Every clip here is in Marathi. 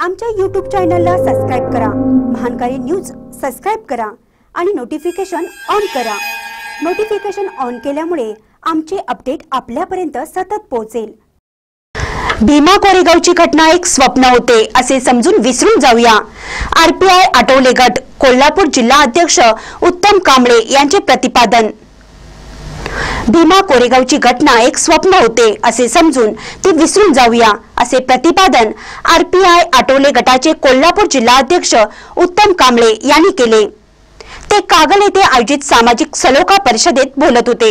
आमच्या यूट्यूब चॅनलला सबस्क्राईब करा. महानकारी न्यूज सबस्क्राईब करा आणि नोटिफिकेशन ऑन करा. नोटिफिकेशन ऑन केल्यामुळे आमचे अपडेट आपल्यापर्यंत सतत पोहोचेल. भीमा कोरेगावची घटना एक स्वप्न होते असे समजून विसरून जाऊया. आरपीआय आठवले गट कोल्हापूर जिल्हा अध्यक्ष उत्तम कांबळे यांचे प्रतिपादन भीमा कोरेगावची घटना एक स्वप्न होते असे समजून ती विसरून जाऊया असे प्रतिपादन आरपीआय आठवले गटाचे कोल्हापूर जिल्हा अध्यक्ष उत्तम कांबळे यांनी केले. ते कागल येथे आयोजित सामाजिक सलोखा परिषदेत बोलत होते.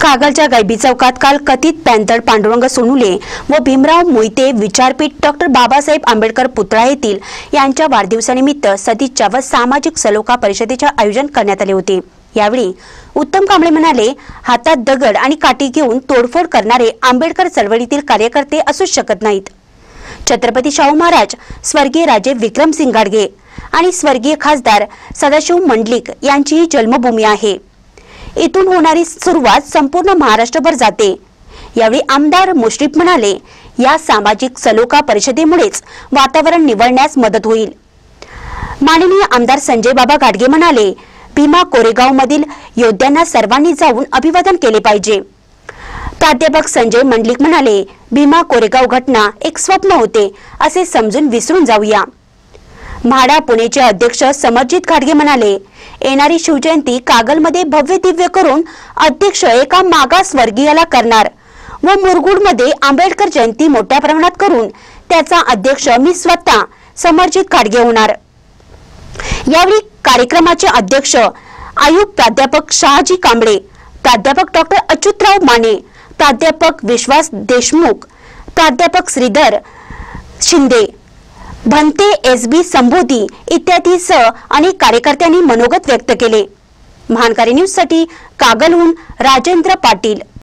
कागलच्या गैबी चौकात काल कथित पॅंथर पांडुरंग सोनुले व भीमराव मोहिते विचारपीठ डॉक्टर बाबासाहेब आंबेडकर पुतळा येथील यांच्या वाढदिवसानिमित्त सदिच्छा व सामाजिक सलोखा परिषदेचे आयोजन करण्यात आले होते. यावेळी उत्तम कांबळे म्हणाले हातात दगड आणि काठी घेऊन तोडफोड करणारे आंबेडकर चळवळीतील कार्यकर्ते असूच शकत नाहीत. छत्रपती शाहू महाराज स्वर्गीय राजे विक्रमसिंग गाडगे आणि स्वर्गीय खासदार सदाशिव मंडलिक यांचीही जन्मभूमी आहे. इथून होणारी सुरुवात संपूर्ण महाराष्ट्रभर जाते. यावेळी आमदार मुश्रीफ म्हणाले या सामाजिक सलोखा परिषदेमुळेच वातावरण निवळण्यास मदत होईल. माननीय आमदार संजय बाबा गाडगे म्हणाले भीमा कोरेगाव मधील योद्ध्यांना सर्वांनी जाऊन अभिवादन केले पाहिजे. प्राध्यापक संजय मंडलिक म्हणाले भीमा कोरेगाव घटना एक स्वप्न होते असे समजून विसरून जाऊया. म्हाडा पुणेचे अध्यक्ष समरजित घाडगे म्हणाले येणारी शिवजयंती कागलमध्ये भव्य दिव्य करून अध्यक्ष एका मागास वर्गीयाला करणार व मुरगुडमध्ये आंबेडकर जयंती मोठ्या प्रमाणात करून त्याचा अध्यक्ष मी स्वतः समरजित खाडगे होणार. यावेळी कार्यक्रमाचे अध्यक्ष आयुक्त प्राध्यापक शहाजी कांबळे प्राध्यापक डॉक्टर अच्युतराव माने प्राध्यापक विश्वास देशमुख प्राध्यापक श्रीधर शिंदे भंते एस बी संबोधी इत्यादीसह अनेक कार्यकर्त्यांनी मनोगत व्यक्त केले. महानकारी न्यूजसाठी कागलहून राजेंद्र पाटील.